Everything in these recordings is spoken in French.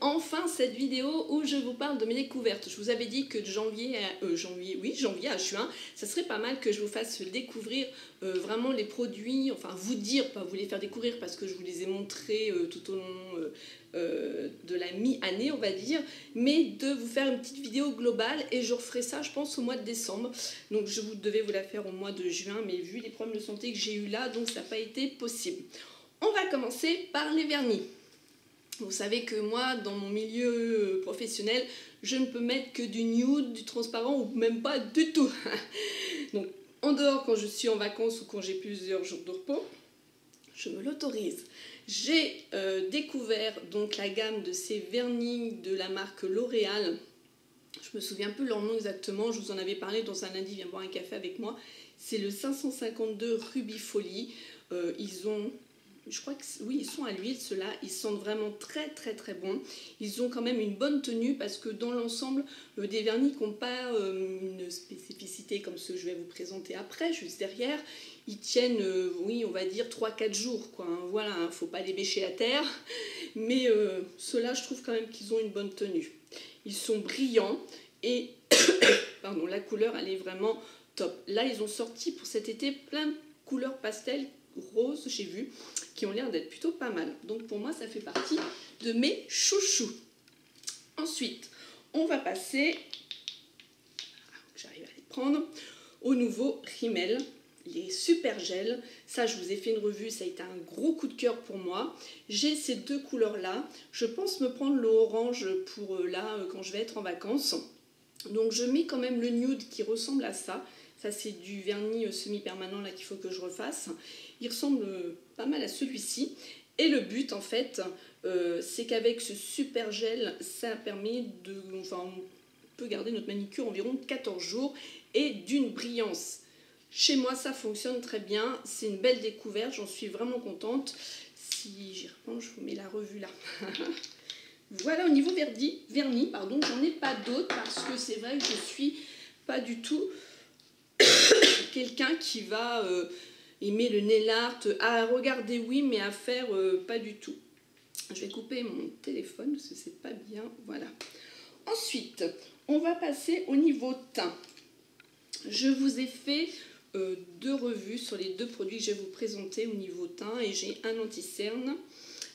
enfin cette vidéo où je vous parle de mes découvertes. Je vous avais dit que de janvier à euh, janvier, oui, janvier à juin, ça serait pas mal que je vous fasse découvrir euh, vraiment les produits, enfin vous dire, pas vous les faire découvrir parce que je vous les ai montrés euh, tout au long de la mi-année, on va dire, mais de vous faire une petite vidéo globale et je referai ça, je pense, au mois de décembre. Donc je vous devais vous la faire au mois de juin, mais vu les problèmes de santé que j'ai eu là, donc ça n'a pas été possible. On va commencer par les vernis. Vous savez que moi, dans mon milieu euh, professionnel, je ne peux mettre que du nude, du transparent ou même pas du tout. Donc, en dehors, quand je suis en vacances ou quand j'ai plusieurs jours de repos, je me l'autorise. J'ai euh, découvert donc la gamme de ces vernis de la marque L'Oréal. Je me souviens plus leur nom exactement, je vous en avais parlé dans un lundi, viens boire un café avec moi. C'est le 552 Ruby Folie. Euh, ils ont je crois que oui, ils sont à l'huile, ceux-là. Ils sentent vraiment très très très bons. Ils ont quand même une bonne tenue parce que dans l'ensemble, euh, des vernis qui n'ont pas euh, une spécificité comme ceux que je vais vous présenter après, juste derrière, ils tiennent, euh, oui, on va dire 3-4 jours. Hein. Voilà, il hein, ne faut pas les bêcher à terre. Mais ceux-là, je trouve quand même qu'ils ont une bonne tenue. Ils sont brillants et pardon, la couleur, elle est vraiment top. Là, ils ont sorti pour cet été plein de couleurs pastel roses, j'ai vu, qui ont l'air d'être plutôt pas mal. Donc pour moi, ça fait partie de mes chouchous. Ensuite, on va passer, j'arrive à les prendre, au nouveau Rimmel, les super gels. Ça, je vous ai fait une revue, ça a été un gros coup de cœur pour moi. J'ai ces deux couleurs-là. Je pense me prendre le orange pour euh, là, euh, quand je vais être en vacances. Donc je mets quand même le nude qui ressemble à ça. Ça, c'est du vernis euh, semi-permanent là qu'il faut que je refasse. Il ressemble euh, pas mal à celui-ci. Et le but, en fait, euh, c'est qu'avec ce super gel, ça permet de... Enfin, on peut garder notre manicure environ 14 jours et d'une brillance. Chez moi, ça fonctionne très bien. C'est une belle découverte. J'en suis vraiment contente. Si j'y reprends, je vous mets la revue là. voilà, au niveau verdi, vernis, pardon, j'en ai pas d'autres parce que c'est vrai que je suis pas du tout quelqu'un qui va euh, aimer le nail art, à regarder oui, mais à faire euh, pas du tout. Je vais couper mon téléphone parce que c'est pas bien. Voilà. Ensuite, on va passer au niveau teint. Je vous ai fait euh, deux revues sur les deux produits que je vais vous présenter au niveau teint et j'ai un anti-cerne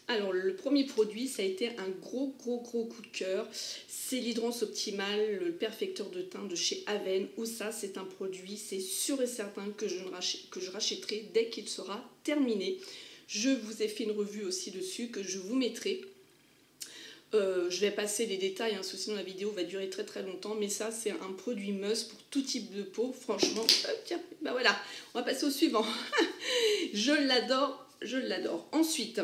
alors, le premier produit, ça a été un gros, gros, gros coup de cœur. C'est l'hydrance optimale, le perfecteur de teint de chez Aven, où ça, c'est un produit, c'est sûr et certain que je, que je rachèterai dès qu'il sera terminé. Je vous ai fait une revue aussi dessus que je vous mettrai. Euh, je vais passer les détails, hein, sinon la vidéo va durer très très longtemps, mais ça c'est un produit must pour tout type de peau, franchement, tiens, bah voilà, on va passer au suivant. je l'adore, je l'adore. Ensuite,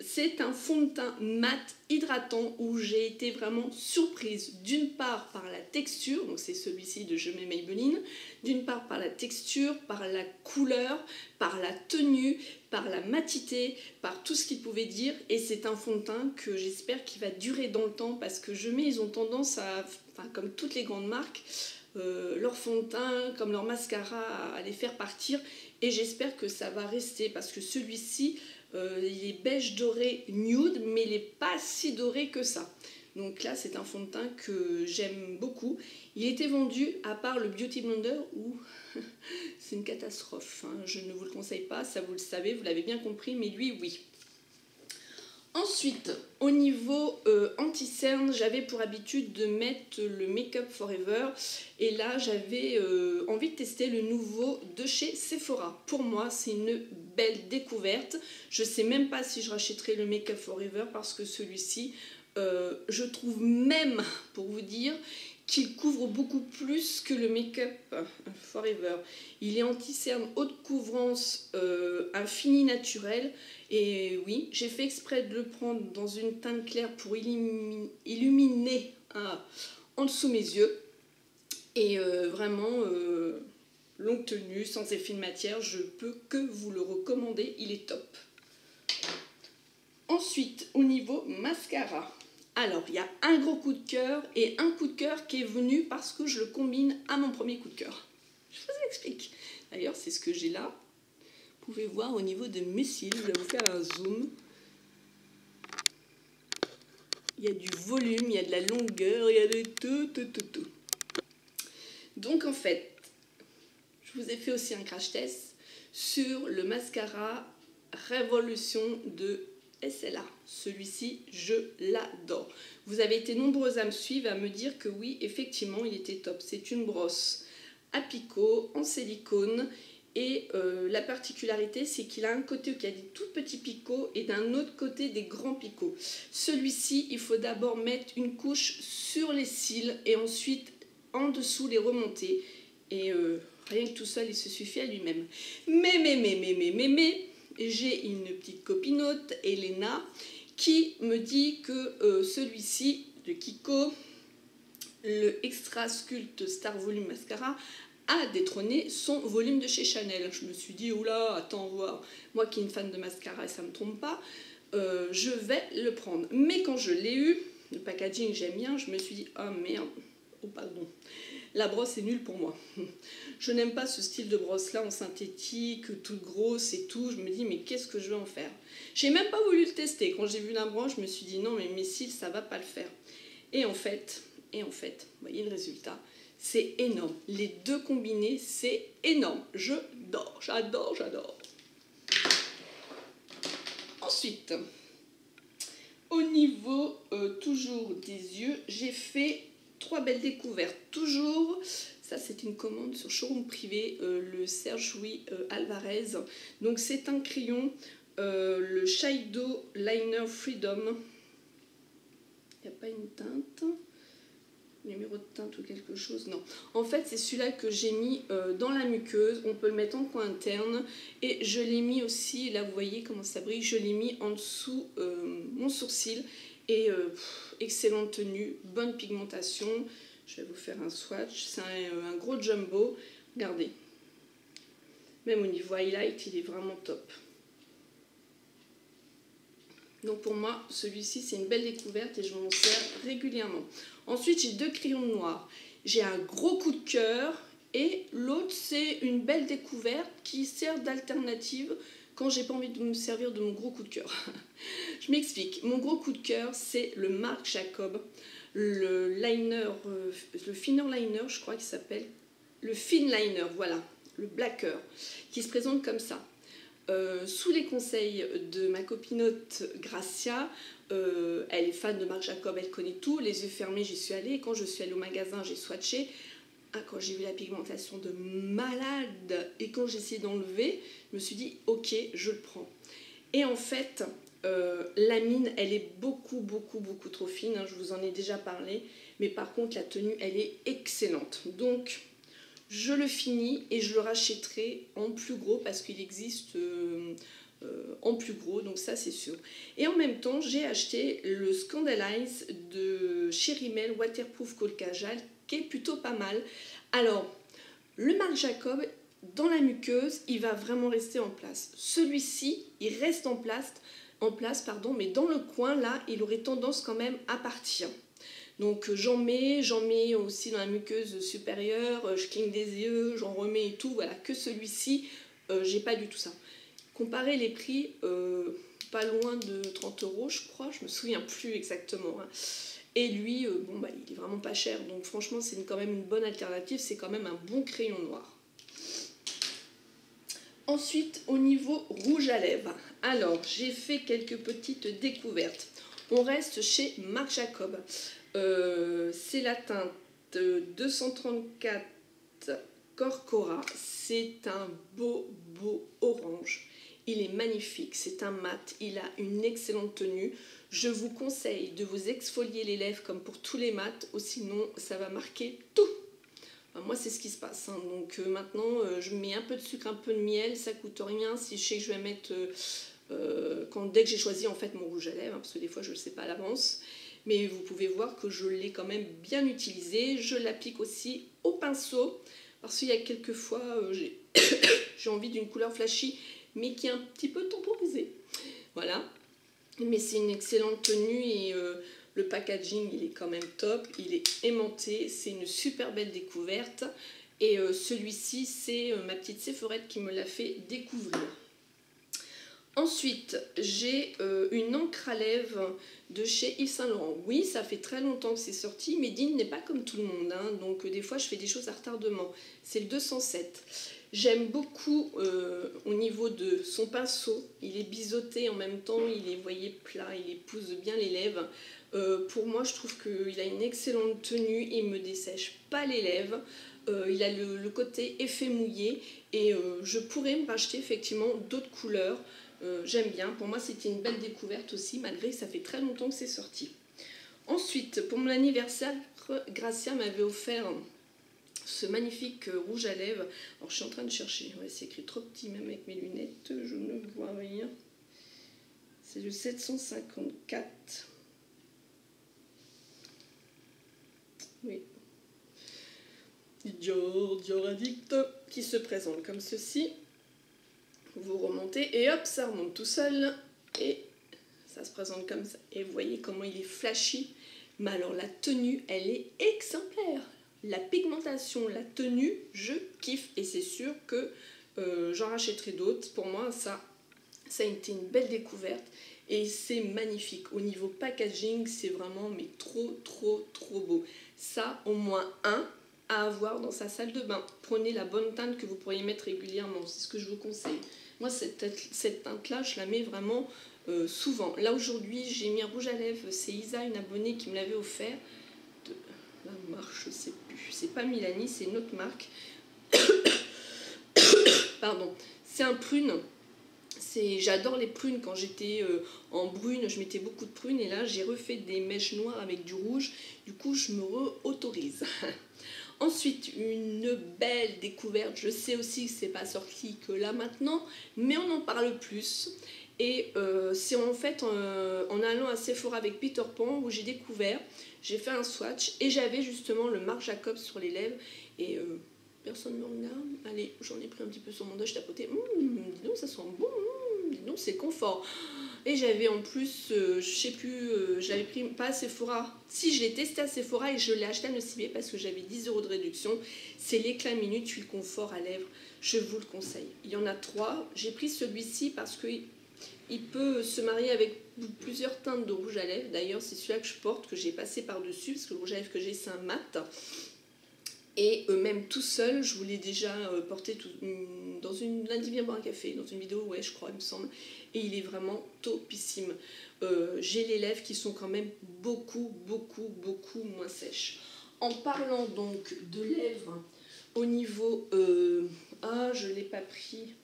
c'est un fond de teint mat hydratant où j'ai été vraiment surprise. D'une part par la texture, donc c'est celui-ci de Je mets Maybelline, d'une part par la texture, par la couleur, par la tenue, par la matité, par tout ce qu'il pouvait dire. Et c'est un fond de teint que j'espère qu'il va durer dans le temps parce que Je mets, ils ont tendance à, enfin, comme toutes les grandes marques, euh, leur fond de teint, comme leur mascara, à les faire partir. Et j'espère que ça va rester parce que celui-ci euh, il est beige doré nude, mais il n'est pas si doré que ça. Donc là, c'est un fond de teint que j'aime beaucoup. Il était vendu, à part le Beauty Blender, où c'est une catastrophe. Hein. Je ne vous le conseille pas, ça vous le savez, vous l'avez bien compris, mais lui, oui. Ensuite, au niveau euh, anti-cerne, j'avais pour habitude de mettre le Make Up Forever. Et là, j'avais euh, envie de tester le nouveau de chez Sephora. Pour moi, c'est une belle découverte. Je ne sais même pas si je rachèterai le Make Up Forever parce que celui-ci, euh, je trouve même, pour vous dire, qu'il couvre beaucoup plus que le Make-up Forever. Il est anti-cerne haute couvrance euh, infini naturel. Et oui, j'ai fait exprès de le prendre dans une teinte claire pour illuminer, ah, en dessous mes yeux. Et euh, vraiment, euh, longue tenue, sans effet de matière, je peux que vous le recommander, il est top. Ensuite, au niveau mascara. Alors, il y a un gros coup de cœur et un coup de cœur qui est venu parce que je le combine à mon premier coup de cœur. Je vous explique. D'ailleurs, c'est ce que j'ai là. Vous pouvez voir au niveau de mes cils, je vais vous faire un zoom. Il y a du volume, il y a de la longueur, il y a de tout, tout, tout, tout. Donc en fait, je vous ai fait aussi un crash test sur le mascara Révolution de SLA. Celui-ci, je l'adore. Vous avez été nombreux à me suivre, à me dire que oui, effectivement, il était top. C'est une brosse à picot, en silicone. Et euh, la particularité, c'est qu'il a un côté qui a des tout petits picots et d'un autre côté des grands picots. Celui-ci, il faut d'abord mettre une couche sur les cils et ensuite en dessous les remonter. Et euh, rien que tout seul, il se suffit à lui-même. Mais, mais, mais, mais, mais, mais, mais, j'ai une petite copinote, Elena, qui me dit que euh, celui-ci, de Kiko, le Extra Sculpt Star Volume Mascara, a détrôné son volume de chez Chanel. Je me suis dit, oula, attends voir, moi qui est une fan de mascara et ça ne me trompe pas, euh, je vais le prendre. Mais quand je l'ai eu, le packaging j'aime bien, je me suis dit, oh merde, oh pardon, la brosse est nulle pour moi. Je n'aime pas ce style de brosse là en synthétique, toute grosse et tout. Je me dis, mais qu'est-ce que je vais en faire? J'ai même pas voulu le tester. Quand j'ai vu la brosse, je me suis dit, non, mais mes cils, ça va pas le faire. Et en fait, et en fait, vous voyez le résultat c'est énorme. Les deux combinés, c'est énorme. Je dors, j'adore, j'adore. Ensuite, au niveau euh, toujours des yeux, j'ai fait trois belles découvertes. Toujours, ça c'est une commande sur showroom privé, euh, le Serge Louis euh, Alvarez. Donc c'est un crayon, le Shido Liner Freedom. Il n'y a pas une teinte? Numéro de teinte ou quelque chose, non. En fait, c'est celui-là que j'ai mis euh, dans la muqueuse, on peut le mettre en coin interne, et je l'ai mis aussi, là vous voyez comment ça brille, je l'ai mis en dessous euh, mon sourcil, euh, excellente tenue, bonne pigmentation, je vais vous faire un swatch, c'est un, un gros jumbo, regardez, même au niveau highlight, il est vraiment top. Donc pour moi, celui-ci, c'est une belle découverte et je m'en sers régulièrement. Ensuite, j'ai deux crayons noirs. J'ai un gros coup de cœur et l'autre, c'est une belle découverte qui sert d'alternative quand j'ai pas envie de me servir de mon gros coup de cœur. je m'explique. Mon gros coup de cœur, c'est le Marc Jacob, le liner, euh, le finer liner, je crois qu'il s'appelle. Le fin liner, voilà, le blacker, qui se présente comme ça. Euh, sous les conseils de ma copinote Gracia, euh, elle est fan de Marc Jacob, elle connaît tout, les yeux fermés, j'y suis allée. Quand je suis allée au magasin, j'ai swatché. Ah, quand j'ai vu la pigmentation de malade et quand j'ai essayé d'enlever, je me suis dit, ok, je le prends. Et en fait, euh, la mine, elle est beaucoup, beaucoup, beaucoup trop fine. Hein, je vous en ai déjà parlé. Mais par contre, la tenue, elle est excellente. Donc, je le finis et je le rachèterai en plus gros parce qu'il existe euh, euh, en plus gros, donc ça c'est sûr. Et en même temps, j'ai acheté le Scandalize de Mel Waterproof Colcajal plutôt pas mal. Alors, le Marc Jacob, dans la muqueuse, il va vraiment rester en place. Celui-ci, il reste en place, en place pardon, mais dans le coin là, il aurait tendance quand même à partir. Donc euh, j'en mets, j'en mets aussi dans la muqueuse supérieure, euh, je cligne des yeux, j'en remets et tout. Voilà, que celui-ci, euh, j'ai pas du tout ça. Comparer les prix, pas loin de 30 euros, je crois, je me souviens plus exactement. Hein. Et lui, bon bah il est vraiment pas cher, donc franchement c'est quand même une bonne alternative, c'est quand même un bon crayon noir. Ensuite, au niveau rouge à lèvres, alors j'ai fait quelques petites découvertes. On reste chez Marc Jacob. Euh, c'est la teinte 234 Corcora. C'est un beau, beau orange. Il est magnifique, c'est un mat, il a une excellente tenue. Je vous conseille de vous exfolier les lèvres comme pour tous les mats, ou sinon ça va marquer tout. moi c'est ce qui se passe. Hein. Donc euh, maintenant euh, je mets un peu de sucre, un peu de miel, ça coûte rien. Si je sais que je vais mettre quand, dès que j'ai choisi en fait mon rouge à lèvres, hein, parce que des fois je ne le sais pas à l'avance mais vous pouvez voir que je l'ai quand même bien utilisé. Je l'applique aussi au pinceau, parce qu'il y a quelques fois, euh, j'ai envie d'une couleur flashy, mais qui est un petit peu temporisée. Voilà. Mais c'est une excellente tenue et euh, le packaging, il est quand même top. Il est aimanté, c'est une super belle découverte. Et euh, celui-ci, c'est ma petite Séphorette qui me l'a fait découvrir. Ensuite, j'ai une encre à lèvres de chez Yves Saint Laurent. Oui, ça fait très longtemps que c'est sorti, mais Dean n'est pas comme tout le monde, hein. donc des fois je fais des choses à retardement. C'est le 207. J'aime beaucoup au niveau de son pinceau, il est biseauté en même temps, il est, voyez, plat, il épouse bien les lèvres. Euh, pour moi, je trouve qu'il a une excellente tenue, il me dessèche pas les lèvres, euh, il a le, côté effet mouillé et euh, je pourrais me racheter effectivement d'autres couleurs. J'aime bien, pour moi c'était une belle découverte aussi, malgré que ça fait très longtemps que c'est sorti. Ensuite, pour mon anniversaire, Gracia m'avait offert ce magnifique rouge à lèvres. Alors je suis en train de chercher, c'est écrit trop petit même avec mes lunettes, je ne vois rien. C'est le 754. Oui. Dior, Dior Addict, qui se présente comme ceci. Vous remontez et hop, ça remonte tout seul. Et ça se présente comme ça. Et vous voyez comment il est flashy. Mais alors la tenue, elle est exemplaire. La pigmentation, la tenue, je kiffe. Et c'est sûr que euh, j'en rachèterai d'autres. Pour moi, ça, ça a été une belle découverte. Et c'est magnifique. Au niveau packaging, c'est vraiment mais trop, trop, trop beau. Ça, au moins un à avoir dans sa salle de bain. Prenez la bonne teinte que vous pourriez mettre régulièrement, c'est ce que je vous conseille. Moi, cette, teinte-là, je la mets vraiment euh, souvent. Là, aujourd'hui, j'ai mis un rouge à lèvres. C'est Isa, une abonnée, qui me l'avait offert. La marque, je sais C'est pas Milani, c'est une autre marque. Pardon. C'est un prune. J'adore les prunes. Quand j'étais euh, en brune je mettais beaucoup de prunes. Et là j'ai refait des mèches noires avec du rouge. Du coup je me re-autorise. Ensuite une belle découverte. Je sais aussi que c'est pas sorti que là maintenant mais on en parle plus et euh, c'est en fait en, allant à Sephora avec Peter Pan où j'ai découvert j'ai fait un swatch et j'avais justement le Marc Jacobs sur les lèvres et euh, personne ne me regarde. Allez, j'en ai pris un petit peu sur mon dos, je tapotais. Mmh, dis donc, ça sent bon. Mmh, dis donc, c'est confort. Et j'avais en plus, euh, je sais plus, euh, j'avais pris pas à Sephora. Si, je l'ai testé à Sephora et je l'ai acheté à Nocibé parce que j'avais 10 euros de réduction. C'est l'éclat minute huile confort à lèvres. Je vous le conseille. Il y en a trois. J'ai pris celui-ci parce que il peut se marier avec plusieurs teintes de rouge à lèvres. D'ailleurs, c'est celui-là que je porte, que j'ai passé par-dessus, parce que le rouge à lèvres que j'ai, c'est un mat. Et même tout seul, je vous l'ai déjà euh, porté mm, dans une lundi bien boire un café, dans une vidéo, ouais, je crois, il me semble. Et il est vraiment topissime. Euh, j'ai les lèvres qui sont quand même beaucoup, beaucoup, beaucoup moins sèches. En parlant donc de lèvres, au niveau... Euh, ah, je ne l'ai pas pris.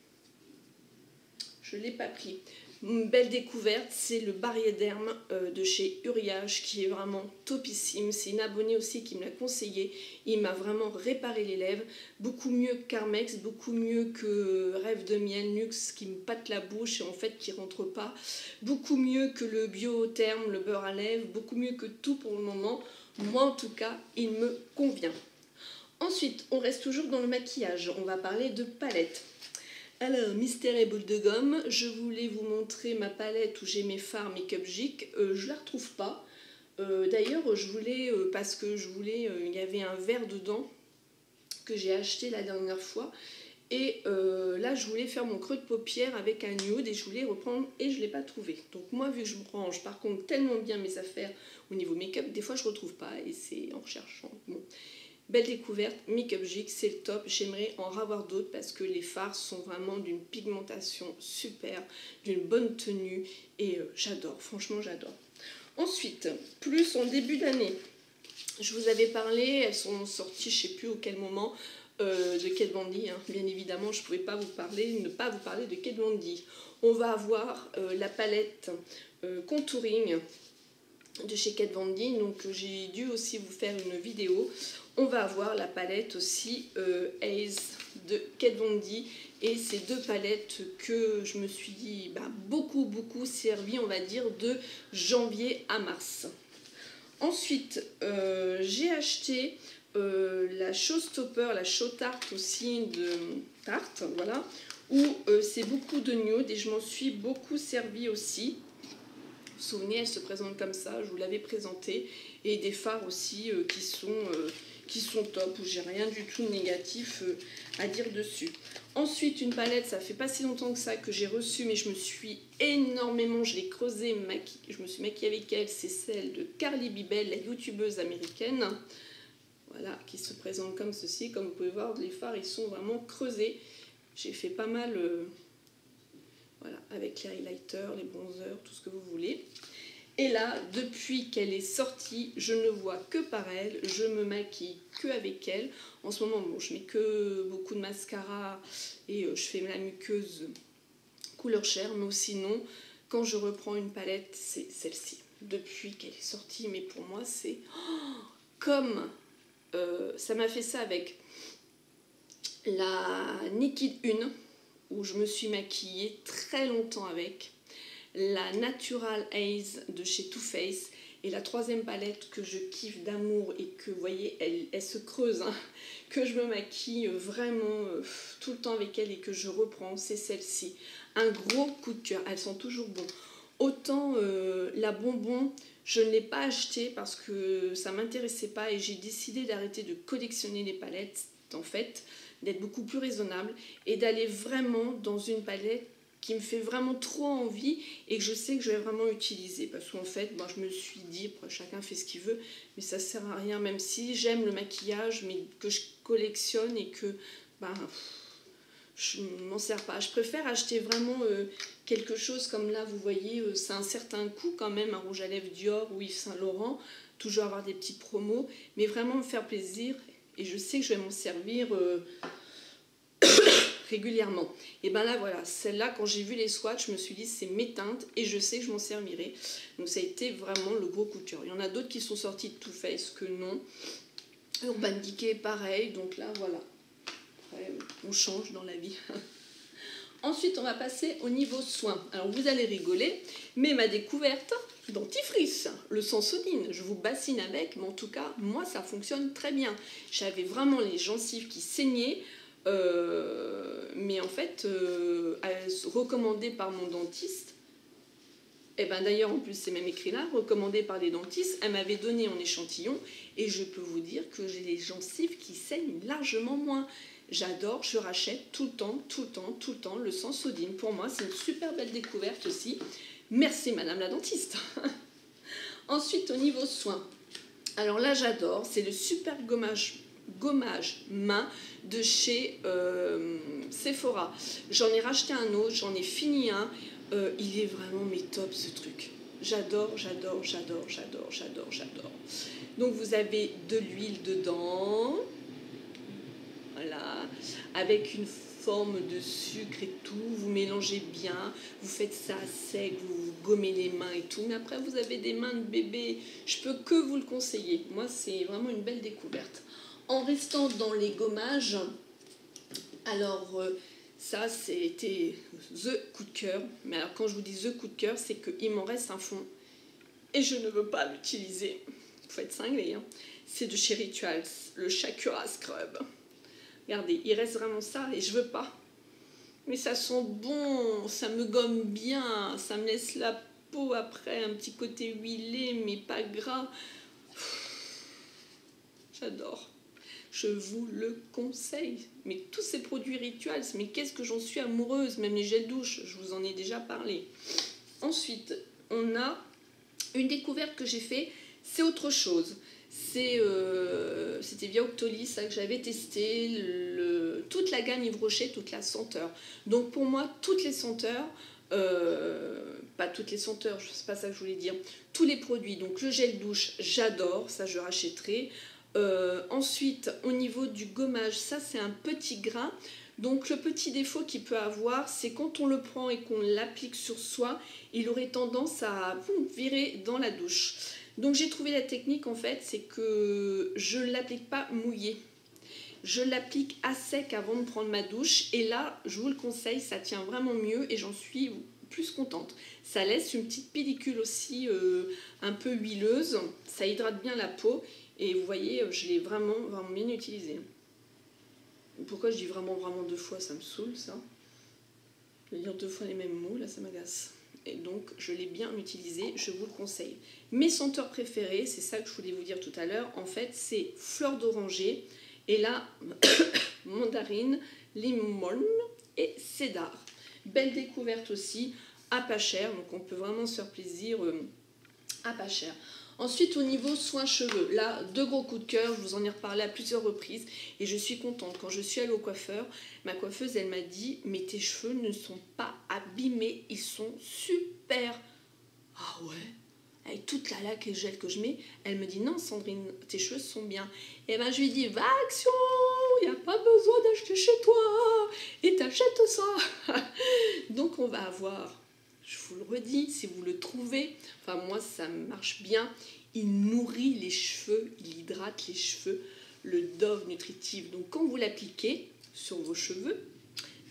Je ne l'ai pas pris. Une belle découverte, c'est le Bariéderme euh, de chez Uriage qui est vraiment topissime. C'est une abonnée aussi qui me l'a conseillé. Il m'a vraiment réparé les lèvres. Beaucoup mieux que Carmex, beaucoup mieux que Rêve de miel Nux qui me pâte la bouche et en fait qui rentre pas. Beaucoup mieux que le Biotherme, le beurre à lèvres. Beaucoup mieux que tout pour le moment. Moi en tout cas, il me convient. Ensuite, on reste toujours dans le maquillage. On va parler de palette. Alors, Mystère et boule de gomme, je voulais vous montrer ma palette où j'ai mes fards Make-up Gic. Euh, je la retrouve pas. Euh, d'ailleurs, je voulais, euh, parce que je voulais, il y avait un verre dedans que j'ai acheté la dernière fois. Et là, je voulais faire mon creux de paupière avec un nude et je voulais reprendre et je ne l'ai pas trouvé. Donc moi, vu que je range par contre tellement bien mes affaires au niveau make-up, des fois je ne retrouve pas et c'est en recherchant. Belle découverte, Make-up Jig, c'est le top. J'aimerais en avoir d'autres parce que les fards sont vraiment d'une pigmentation super, d'une bonne tenue et euh, j'adore, franchement j'adore. Ensuite, plus en début d'année, je vous avais parlé, elles sont sorties, je ne sais plus au quel moment, euh, de Kate Von hein. Bien évidemment, je ne pouvais pas vous parler, ne pas vous parler de Kate Von On va avoir euh, la palette contouring de chez Kate Von donc j'ai dû aussi vous faire une vidéo on va avoir la palette aussi euh, Ace de Kat Von et ces deux palettes que je me suis dit bah, beaucoup beaucoup servi on va dire de janvier à mars. Ensuite euh, j'ai acheté euh, la Showstopper, la Show Tarte aussi de Tarte, voilà, où c'est beaucoup de nude et je m'en suis beaucoup servi aussi. Vous souvenez, elle se présente comme ça, je vous l'avais présenté, et des fards aussi qui sont qui sont top, où j'ai rien du tout négatif euh, à dire dessus. Ensuite, une palette, ça fait pas si longtemps que ça que j'ai reçu, mais je me suis énormément, je l'ai creusée, je me suis maquillée avec elle, c'est celle de Carly Bibel, la youtubeuse américaine. Voilà, qui se présente comme ceci. Comme vous pouvez voir, les fards, ils sont vraiment creusés. J'ai fait pas mal, euh, voilà, avec les highlighters, les bronzers, tout ce que vous voulez. Et là, depuis qu'elle est sortie, je ne vois que par elle, je me maquille que avec elle. En ce moment, bon, je mets que beaucoup de mascara et euh, je fais la muqueuse couleur chair, mais sinon, quand je reprends une palette, c'est celle-ci. Depuis qu'elle est sortie, mais pour moi, c'est comme euh, ça m'a fait ça avec la Nikid 1, où je me suis maquillée très longtemps avec la Natural Haze de chez Too Faced et la troisième palette que je kiffe d'amour et que vous voyez elle, se creuse hein, que je me maquille vraiment euh, tout le temps avec elle et que je reprends c'est celle-ci. Un gros coup de cœur elles sont toujours bonnes. Autant euh, la bonbon je ne l'ai pas achetée parce que ça m'intéressait pas et j'ai décidé d'arrêter de collectionner les palettes en fait d'être beaucoup plus raisonnable et d'aller vraiment dans une palette qui me fait vraiment trop envie et que je sais que je vais vraiment utiliser. Parce qu'en fait, moi, je me suis dit, chacun fait ce qu'il veut, mais ça sert à rien, même si j'aime le maquillage, mais que je collectionne et que ben, je m'en sers pas. Je préfère acheter vraiment euh, quelque chose comme là, vous voyez, euh, c'est un certain coût quand même, un rouge à lèvres Dior ou Yves Saint Laurent, toujours avoir des petites promos, mais vraiment me faire plaisir. Et je sais que je vais m'en servir euh, régulièrement. Et ben là, voilà, celle-là, quand j'ai vu les swatchs, je me suis dit, c'est mes teintes et je sais que je m'en servirai. Donc ça a été vraiment le gros coup. Il y en a d'autres qui sont sortis de Too Faced que non. Urban Decay, pareil. Donc là, voilà. on change dans la vie. Ensuite, on va passer au niveau soins. Alors, vous allez rigoler, mais ma découverte, dentifrice, le Sensodyne, je vous bassine avec, mais en tout cas, moi, ça fonctionne très bien. J'avais vraiment les gencives qui saignaient. Euh, mais en fait, euh, recommandé par mon dentiste, et eh ben d'ailleurs en plus c'est même écrit là, recommandé par les dentistes, elle m'avait donné en échantillon et je peux vous dire que j'ai les gencives qui saignent largement moins. J'adore, je rachète tout le temps, tout le temps, tout le temps le Sensodyne. Pour moi c'est une super belle découverte aussi. Merci madame la dentiste. Ensuite au niveau soins, alors là j'adore, c'est le super gommage gommage main de chez euh, Sephora. J'en ai racheté un autre, j'en ai fini un. Euh, il est vraiment mes top ce truc. J'adore, j'adore, j'adore, j'adore, j'adore, j'adore. Donc vous avez de l'huile dedans. Voilà. Avec une forme de sucre et tout. Vous mélangez bien. Vous faites ça sec. Vous, vous gommez les mains et tout. Mais après, vous avez des mains de bébé. Je peux que vous le conseiller. Moi, c'est vraiment une belle découverte. En restant dans les gommages, alors euh, ça c'était the coup de cœur. Mais alors quand je vous dis the coup de cœur, c'est qu'il m'en reste un fond et je ne veux pas l'utiliser. Il faut être cinglé. Hein. C'est de chez Rituals, le Shakura Scrub. Regardez, il reste vraiment ça et je veux pas. Mais ça sent bon, ça me gomme bien, ça me laisse la peau après un petit côté huilé mais pas gras. J'adore je vous le conseille. Mais tous ces produits rituels, mais qu'est-ce que j'en suis amoureuse, même les gels douche, je vous en ai déjà parlé. Ensuite, on a une découverte que j'ai fait, c'est autre chose. Euh, c'était via Octoly, ça que j'avais testé, toute la gamme Yves Rocher, toute la senteur. Donc pour moi, toutes les senteurs, euh, pas toutes les senteurs, c'est pas ça que je voulais dire, tous les produits. Donc le gel douche, j'adore, ça je rachèterai. Euh, ensuite, au niveau du gommage, ça c'est un petit grain. Donc le petit défaut qu'il peut avoir, c'est quand on le prend et qu'on l'applique sur soi, il aurait tendance à virer dans la douche. Donc j'ai trouvé la technique en fait, c'est que je ne l'applique pas mouillé. Je l'applique à sec avant de prendre ma douche et là, je vous le conseille, ça tient vraiment mieux et j'en suis plus contente. Ça laisse une petite pellicule aussi euh, un peu huileuse, ça hydrate bien la peau et vous voyez, je l'ai vraiment, vraiment bien utilisé. Pourquoi je dis vraiment, vraiment deux fois Ça me saoule, ça? Je vais dire deux fois les mêmes mots, là, ça m'agace. Donc je l'ai bien utilisé, je vous le conseille. Mes senteurs préférées, c'est ça que je voulais vous dire tout à l'heure, en fait c'est fleur d'oranger et là mandarine, limon et cédar. Belle découverte aussi, à pas cher, donc on peut vraiment se faire plaisir euh, à pas cher. Ensuite, au niveau soins cheveux, là, deux gros coups de cœur, je vous en ai reparlé à plusieurs reprises et je suis contente. Quand je suis allée au coiffeur, ma coiffeuse, elle m'a dit Mais tes cheveux ne sont pas abîmés, ils sont super. Ah ouais avec toute la laque et gel que je mets, elle me dit non Sandrine, tes cheveux sont bien. Et ben je lui dis va action, il n'y a pas besoin d'acheter chez toi et t'achètes ça. Donc on va avoir je vous le redis, si vous le trouvez, enfin moi ça marche bien, il nourrit les cheveux, il hydrate les cheveux, le Dove Nutritive. Donc quand vous l'appliquez sur vos cheveux,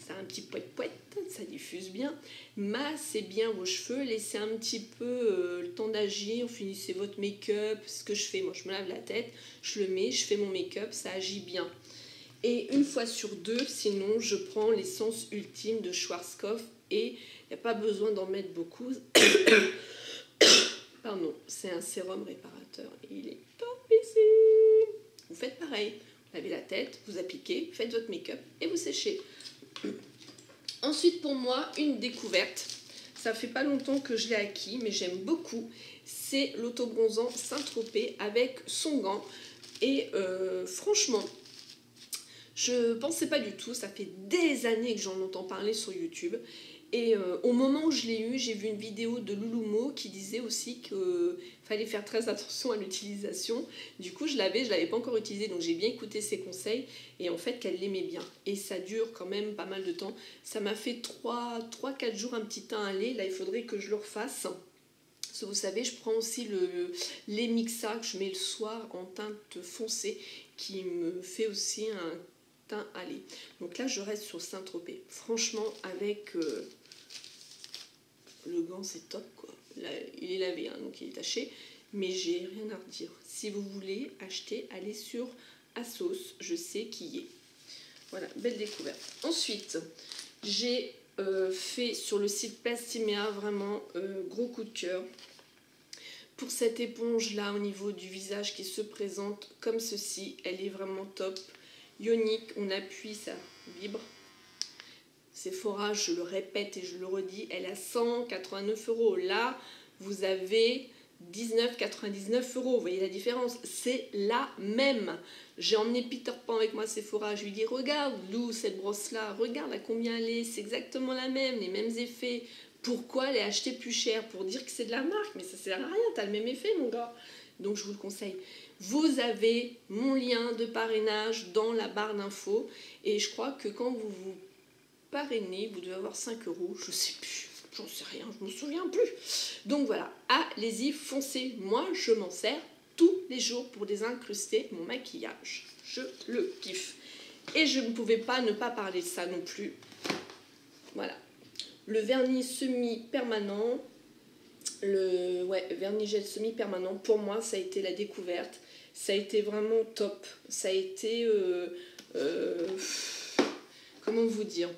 ça a un petit poète poète, ça diffuse bien. Massez bien vos cheveux, laissez un petit peu euh, le temps d'agir, finissez votre make-up. Ce que je fais, moi je me lave la tête, je le mets, je fais mon make-up, ça agit bien. Et une fois sur deux, sinon je prends l'essence ultime de Schwarzkopf et il n'y a pas besoin d'en mettre beaucoup. Pardon, c'est un sérum réparateur. Il est topissime. Vous faites pareil. Vous lavez la tête, vous appliquez, faites votre make-up et vous séchez. Ensuite, pour moi, une découverte. Ça fait pas longtemps que je l'ai acquis, mais j'aime beaucoup. C'est l'autobronzant Saint-Tropez avec son gant. Et euh, franchement, je pensais pas du tout. Ça fait des années que j'en entends parler sur YouTube. Et euh, au moment où je l'ai eu, j'ai vu une vidéo de Lulumo qui disait aussi qu'il fallait faire très attention à l'utilisation. Du coup, je l'avais, je l'avais pas encore utilisé, donc j'ai bien écouté ses conseils et en fait qu'elle l'aimait bien. Et ça dure quand même pas mal de temps. Ça m'a fait 3-4 jours un petit temps à aller. Là, il faudrait que je le refasse. Parce que vous savez, je prends aussi le, les Mixa que je mets le soir en teinte foncée qui me fait aussi un allé. Donc là, je reste sur Saint-Tropez. Franchement, avec euh, le gant, c'est top. Quoi. il est lavé, hein, donc il est taché. Mais j'ai rien à redire. Si vous voulez acheter, allez sur Asos. Je sais qui y est. Voilà, belle découverte. Ensuite, j'ai euh, fait sur le site Plastimea vraiment euh, gros coup de cœur pour cette éponge là au niveau du visage qui se présente comme ceci. Elle est vraiment top ionique, on appuie, ça vibre. Sephora, je le répète et je le redis, elle a 189 euros. Là, vous avez 19,99 euros. Vous voyez la différence? C'est la même. J'ai emmené Peter Pan avec moi à Sephora. Je lui dis Regarde, Lou, cette brosse-là, regarde à combien elle est. C'est exactement la même, les mêmes effets. Pourquoi les acheter plus cher? Pour dire que c'est de la marque. Mais ça sert à rien, t'as le même effet, mon gars. Donc je vous le conseille. Vous avez mon lien de parrainage dans la barre d'infos. Et je crois que quand vous vous parrainez, vous devez avoir 5 euros. Je sais plus. J'en sais rien, je me souviens plus. Donc voilà, allez-y, foncez. Moi, je m'en sers tous les jours pour désincruster mon maquillage. Je le kiffe. Et je ne pouvais pas ne pas parler de ça non plus. Voilà. Le vernis semi-permanent, le vernis gel semi-permanent, pour moi, ça a été la découverte. Ça a été vraiment top. Ça a été... Euh, euh, comment vous dire?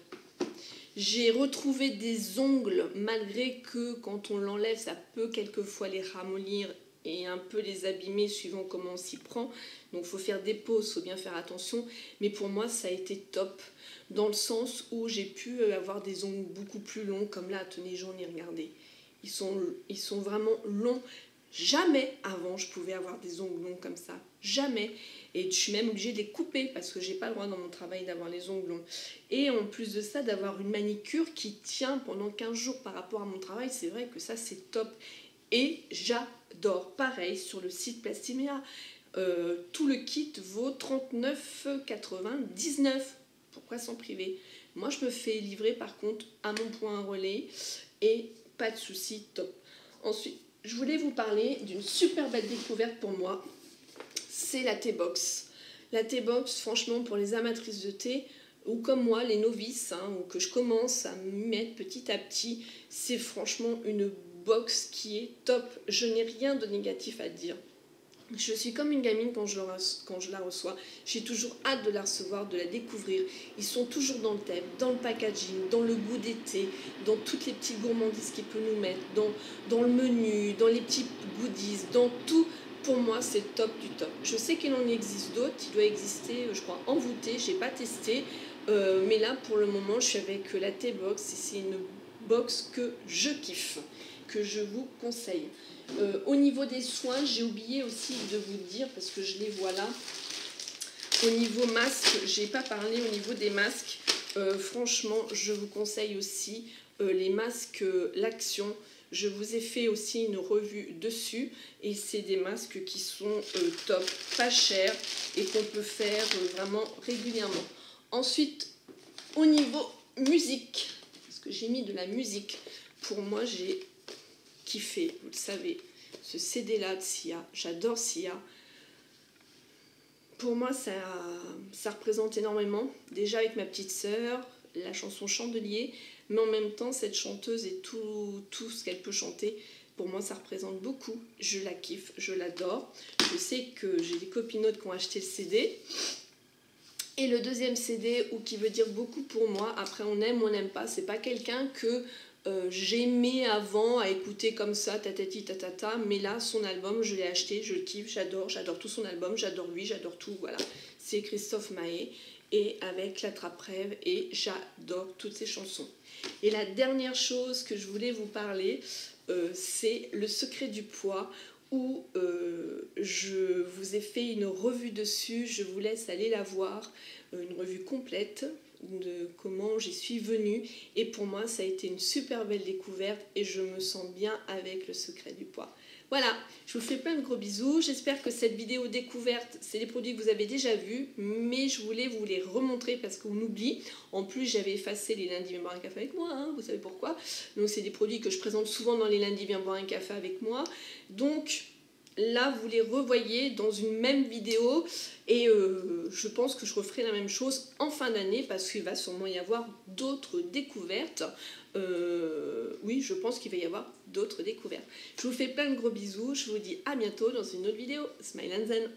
J'ai retrouvé des ongles, malgré que quand on l'enlève, ça peut quelquefois les ramollir et un peu les abîmer suivant comment on s'y prend. Donc il faut faire des pauses, faut bien faire attention. Mais pour moi, ça a été top, dans le sens où j'ai pu avoir des ongles beaucoup plus longs, comme là, tenez, j'en ai regardé. Ils sont, ils sont vraiment longs. Jamais avant je pouvais avoir des ongles longs comme ça. Jamais. Et je suis même obligée de les couper parce que j'ai pas le droit dans mon travail d'avoir les ongles longs. Et en plus de ça, d'avoir une manicure qui tient pendant 15 jours par rapport à mon travail, c'est vrai que ça c'est top. Et j'adore. Pareil sur le site Plastimea. Euh, tout le kit vaut 39,99. Pourquoi s'en priver? Moi je me fais livrer par contre à mon point relais et pas de souci, top. Ensuite, je voulais vous parler d'une super belle découverte pour moi. C'est la T-Box. La T-Box, franchement, pour les amatrices de thé, ou comme moi, les novices, hein, ou que je commence à mettre petit à petit, c'est franchement une box qui est top. Je n'ai rien de négatif à dire. Je suis comme une gamine quand je, la reçois. J'ai toujours hâte de la recevoir, de la découvrir. Ils sont toujours dans le thème, dans le packaging, dans le goût d'été, dans toutes les petites gourmandises qu'il peut nous mettre, dans, le menu, dans les petits goodies, dans tout. Pour moi, c'est top du top. Je sais qu'il en existe d'autres. Il doit exister, je crois, envoûté. Je n'ai pas testé. Euh, mais là, pour le moment, je suis avec la T-Box c'est une box que je kiffe, que je vous conseille. Euh, au niveau des soins, j'ai oublié aussi de vous dire, parce que je les vois là, au niveau masque, j'ai pas parlé au niveau des masques. Euh, franchement, je vous conseille aussi euh, les masques L'Action. Je vous ai fait aussi une revue dessus et c'est des masques qui sont top, pas chers et qu'on peut faire vraiment régulièrement. Ensuite, au niveau musique, parce que j'ai mis de la musique, pour moi j'ai kiffé, vous le savez, ce CD-là de Sia. J'adore Sia. Pour moi, ça, ça représente énormément. Déjà avec ma petite sœur, la chanson Chandelier, mais en même temps, cette chanteuse et tout, tout ce qu'elle peut chanter, pour moi, ça représente beaucoup. Je la kiffe, je l'adore. Je sais que j'ai des copinotes qui ont acheté le CD. Et le deuxième CD, ou qui veut dire beaucoup pour moi, après on aime on n'aime pas, c'est pas quelqu'un que euh, j'aimais avant à écouter comme ça, tatati tatata, mais là, son album, je l'ai acheté, je kiffe, j'adore, j'adore tout son album, j'adore lui, j'adore tout, voilà. C'est Christophe Maé, et avec La Trappe-Rêve, et j'adore toutes ses chansons. Et la dernière chose que je voulais vous parler, euh, c'est Le secret du poids, où euh, je vous ai fait une revue dessus, je vous laisse aller la voir, une revue complète, de comment j'y suis venue. Et pour moi, ça a été une super belle découverte et je me sens bien avec le secret du poids. Voilà, je vous fais plein de gros bisous. J'espère que cette vidéo découverte, c'est des produits que vous avez déjà vus, mais je voulais vous les remontrer parce qu'on oublie. En plus, j'avais effacé les lundis viens boire un café avec moi, hein, vous savez pourquoi. Donc, c'est des produits que je présente souvent dans les lundis viens boire un café avec moi. Donc, Là, vous les revoyez dans une même vidéo et euh, je pense que je referai la même chose en fin d'année parce qu'il va sûrement y avoir d'autres découvertes. Euh, oui, je pense qu'il va y avoir d'autres découvertes. Je vous fais plein de gros bisous. Je vous dis à bientôt dans une autre vidéo. Smile and Zen